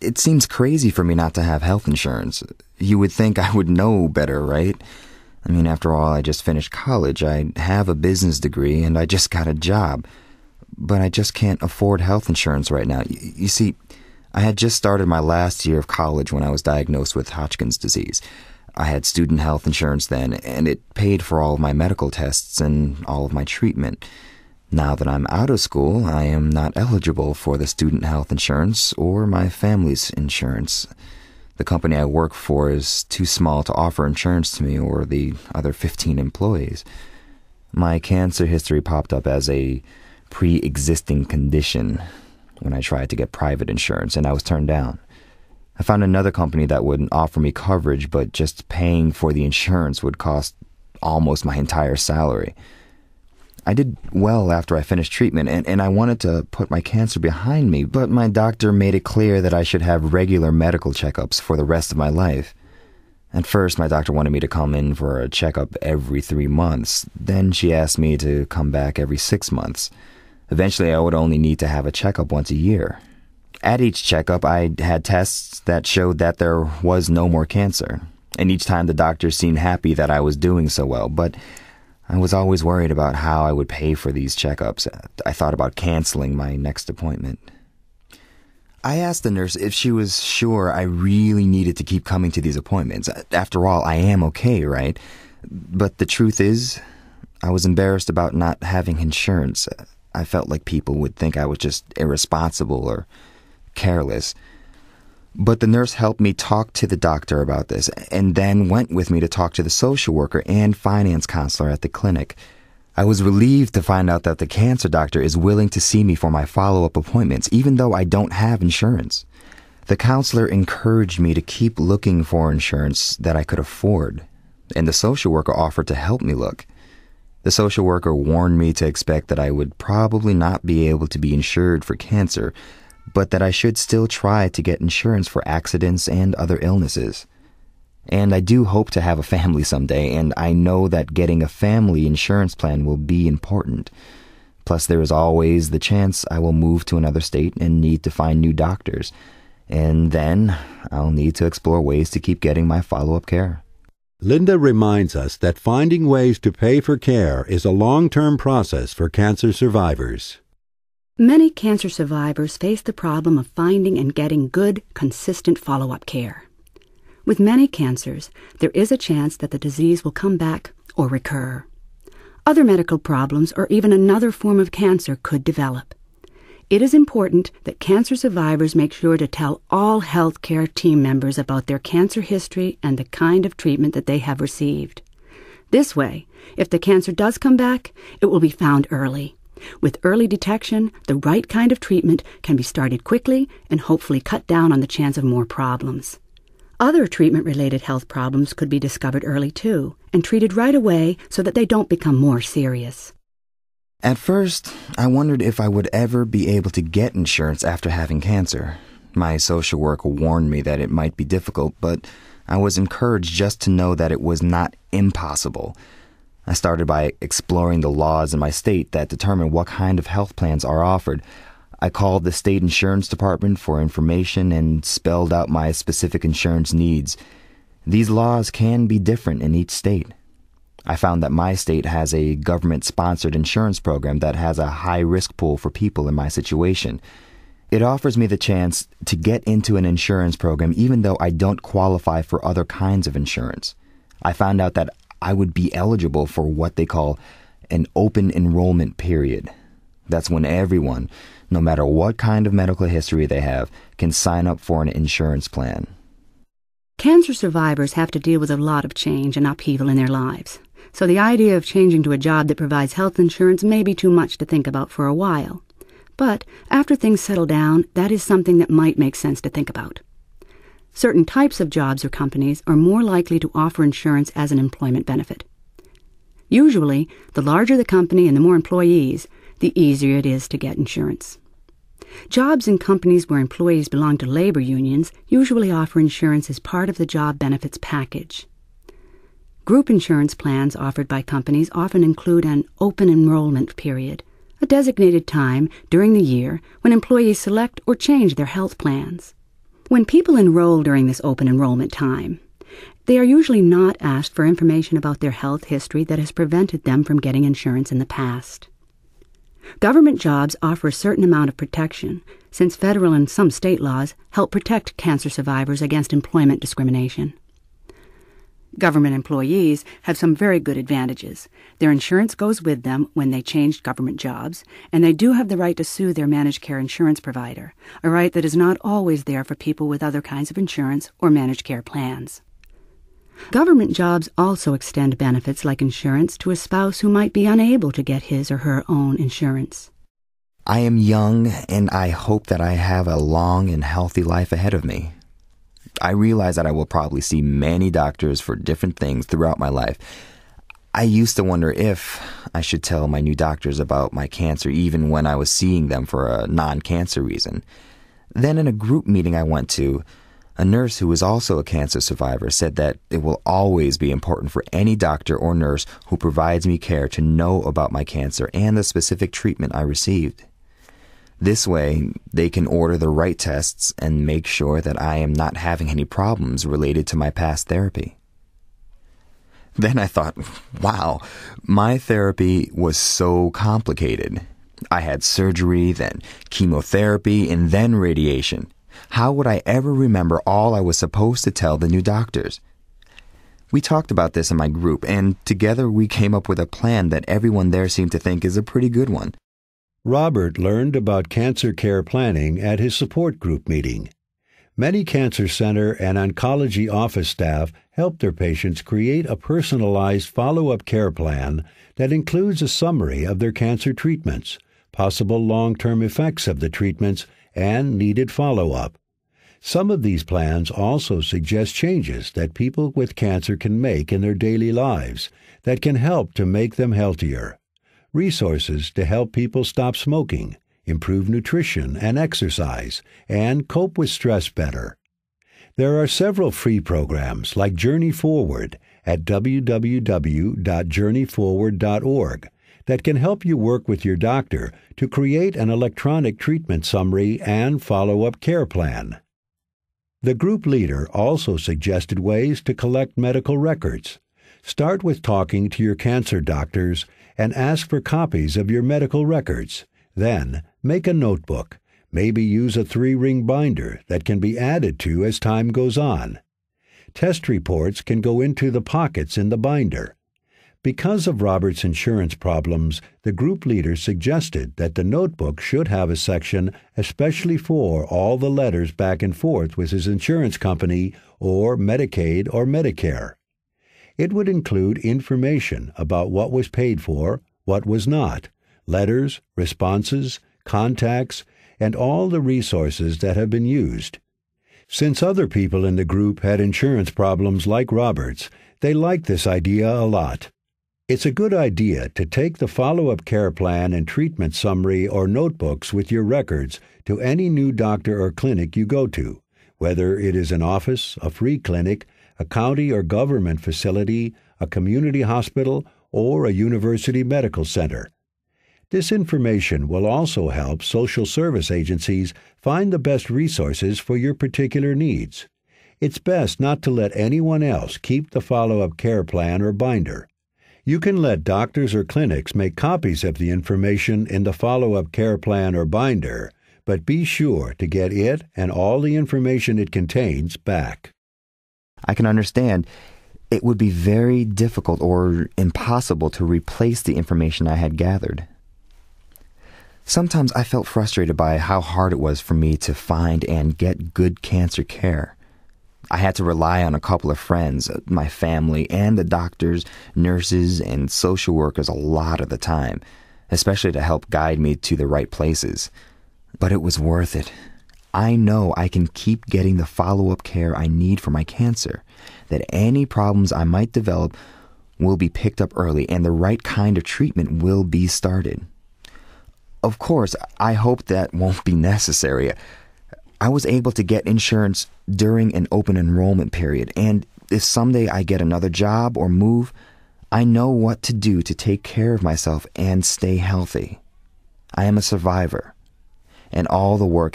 It seems crazy for me not to have health insurance. You would think I would know better, right? I mean, after all, I just finished college, I have a business degree, and I just got a job. But I just can't afford health insurance right now. Y- you see, I had just started my last year of college when I was diagnosed with Hodgkin's disease. I had student health insurance then, and it paid for all of my medical tests and all of my treatment. Now that I'm out of school, I am not eligible for the student health insurance or my family's insurance. The company I work for is too small to offer insurance to me or the other 15 employees. My cancer history popped up as a pre existing condition when I tried to get private insurance, and I was turned down. I found another company that would offer me coverage, but just paying for the insurance would cost almost my entire salary. I did well after I finished treatment, and, and I wanted to put my cancer behind me, but my doctor made it clear that I should have regular medical checkups for the rest of my life. At first, my doctor wanted me to come in for a checkup every three months. Then she asked me to come back every six months. Eventually, I would only need to have a checkup once a year. At each checkup, I had tests that showed that there was no more cancer. And each time the doctor seemed happy that I was doing so well, but I was always worried about how I would pay for these checkups. I thought about canceling my next appointment. I asked the nurse if she was sure I really needed to keep coming to these appointments. After all, I am okay, right? But the truth is, I was embarrassed about not having insurance. I felt like people would think I was just irresponsible or careless. But the nurse helped me talk to the doctor about this and then went with me to talk to the social worker and finance counselor at the clinic. I was relieved to find out that the cancer doctor is willing to see me for my follow up appointments, even though I don't have insurance. The counselor encouraged me to keep looking for insurance that I could afford, and the social worker offered to help me look. The social worker warned me to expect that I would probably not be able to be insured for cancer, but that I should still try to get insurance for accidents and other illnesses. And I do hope to have a family someday, and I know that getting a family insurance plan will be important. Plus, there is always the chance I will move to another state and need to find new doctors. And then I'll need to explore ways to keep getting my follow up care. Linda reminds us that finding ways to pay for care is a long term process for cancer survivors. Many cancer survivors face the problem of finding and getting good, consistent follow up care. With many cancers, there is a chance that the disease will come back or recur. Other medical problems or even another form of cancer could develop. It is important that cancer survivors make sure to tell all healthcare team members about their cancer history and the kind of treatment that they have received. This way, if the cancer does come back, it will be found early. With early detection, the right kind of treatment can be started quickly and hopefully cut down on the chance of more problems. Other treatment related health problems could be discovered early too and treated right away so that they don't become more serious. At first, I wondered if I would ever be able to get insurance after having cancer. My social worker warned me that it might be difficult, but I was encouraged just to know that it was not impossible. I started by exploring the laws in my state that determine what kind of health plans are offered. I called the state insurance department for information and spelled out my specific insurance needs. These laws can be different in each state. I found that my state has a government sponsored insurance program that has a high risk pool for people in my situation. It offers me the chance to get into an insurance program even though I don't qualify for other kinds of insurance. I found out that I would be eligible for what they call an open enrollment period. That's when everyone, no matter what kind of medical history they have, can sign up for an insurance plan. Cancer survivors have to deal with a lot of change and upheaval in their lives, so the idea of changing to a job that provides health insurance may be too much to think about for a while. But after things settle down, that is something that might make sense to think about. Certain types of jobs or companies are more likely to offer insurance as an employment benefit. Usually, the larger the company and the more employees, the easier it is to get insurance. Jobs in companies where employees belong to labor unions usually offer insurance as part of the job benefits package. Group insurance plans offered by companies often include an open enrollment period, a designated time during the year when employees select or change their health plans. When people enroll during this open enrollment time, they are usually not asked for information about their health history that has prevented them from getting insurance in the past. Government jobs offer a certain amount of protection, since federal and some state laws help protect cancer survivors against employment discrimination. Government employees have some very good advantages. Their insurance goes with them when they change government jobs, and they do have the right to sue their managed care insurance provider, a right that is not always there for people with other kinds of insurance or managed care plans. Government jobs also extend benefits like insurance to a spouse who might be unable to get his or her own insurance. I am young, and I hope that I have a long and healthy life ahead of me. I realize that I will probably see many doctors for different things throughout my life. I used to wonder if I should tell my new doctors about my cancer even when I was seeing them for a non cancer reason. Then, in a group meeting I went to, a nurse who was also a cancer survivor said that it will always be important for any doctor or nurse who provides me care to know about my cancer and the specific treatment I received. This way, they can order the right tests and make sure that I am not having any problems related to my past therapy. Then I thought, wow, my therapy was so complicated. I had surgery, then chemotherapy, and then radiation. How would I ever remember all I was supposed to tell the new doctors? We talked about this in my group, and together we came up with a plan that everyone there seemed to think is a pretty good one. Robert learned about cancer care planning at his support group meeting. Many cancer center and oncology office staff help their patients create a personalized follow up care plan that includes a summary of their cancer treatments, possible long term effects of the treatments, and needed follow up. Some of these plans also suggest changes that people with cancer can make in their daily lives that can help to make them healthier resources to help people stop smoking, improve nutrition and exercise, and cope with stress better. There are several free programs like Journey Forward at www.journeyforward.org that can help you work with your doctor to create an electronic treatment summary and follow up care plan. The group leader also suggested ways to collect medical records. Start with talking to your cancer doctors and ask for copies of your medical records. Then, make a notebook. Maybe use a three ring binder that can be added to as time goes on. Test reports can go into the pockets in the binder. Because of Robert's insurance problems, the group leader suggested that the notebook should have a section especially for all the letters back and forth with his insurance company or Medicaid or Medicare. It would include information about what was paid for, what was not, letters, responses, contacts, and all the resources that have been used. Since other people in the group had insurance problems like Roberts, they liked this idea a lot. It's a good idea to take the follow up care plan and treatment summary or notebooks with your records to any new doctor or clinic you go to, whether it is an office, a free clinic, a county or government facility, a community hospital, or a university medical center. This information will also help social service agencies find the best resources for your particular needs. It's best not to let anyone else keep the follow up care plan or binder. You can let doctors or clinics make copies of the information in the follow up care plan or binder, but be sure to get it and all the information it contains back. I can understand it would be very difficult or impossible to replace the information I had gathered. Sometimes I felt frustrated by how hard it was for me to find and get good cancer care. I had to rely on a couple of friends, my family, and the doctors, nurses, and social workers a lot of the time, especially to help guide me to the right places. But it was worth it. I know I can keep getting the follow up care I need for my cancer, that any problems I might develop will be picked up early and the right kind of treatment will be started. Of course, I hope that won't be necessary. I was able to get insurance during an open enrollment period, and if someday I get another job or move, I know what to do to take care of myself and stay healthy. I am a survivor, and all the work